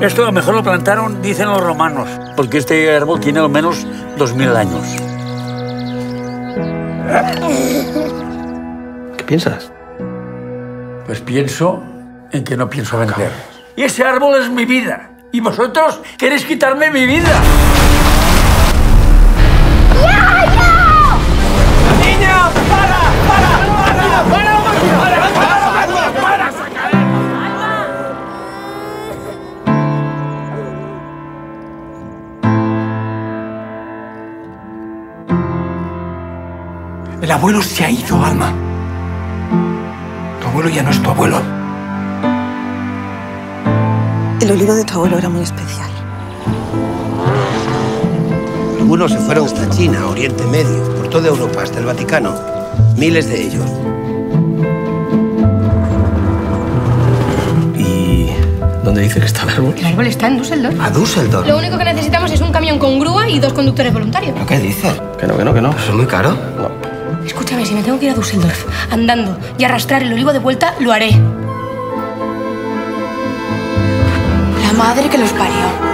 Esto a lo mejor lo plantaron, dicen los romanos, porque este árbol tiene al menos 2.000 años. ¿Qué piensas? Pues pienso en que no pienso vender. Y ese árbol es mi vida. Y vosotros queréis quitarme mi vida. El abuelo se ha ido, Alma. Tu abuelo ya no es tu abuelo. El olivo de tu abuelo era muy especial. Algunos se fueron hasta China, Oriente Medio, por toda Europa, hasta el Vaticano. Miles de ellos. ¿Y dónde dice que está el árbol? El árbol está en Düsseldorf. A Düsseldorf. Lo único que necesitamos es un camión con grúa y dos conductores voluntarios. ¿Pero qué dices? Que no, que no, que no. ¿Eso es muy caro? No. Escúchame, si me tengo que ir a Düsseldorf andando y arrastrar el olivo de vuelta, lo haré. La madre que los parió.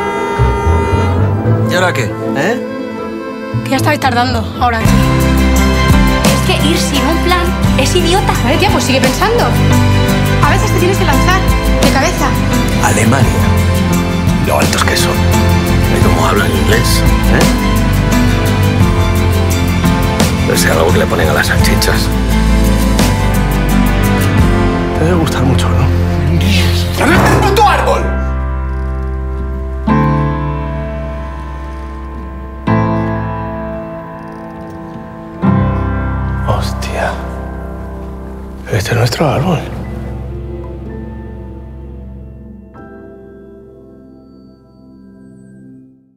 ¿Y ahora qué? ¿Eh? Que ya estabais tardando, ahora sí. Es que ir sin un plan es idiota. Vale, tía, pues sigue pensando. A veces te tienes que lanzar de cabeza. Alemania. Lo altos que son. Y cómo hablan inglés. ¿Eh? Ese algo que le ponen a las salchichas. Te debe gustar mucho, ¿no? ¡Arranca el puto árbol! Hostia. Este es nuestro árbol.